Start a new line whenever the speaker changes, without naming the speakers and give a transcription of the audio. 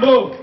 Move.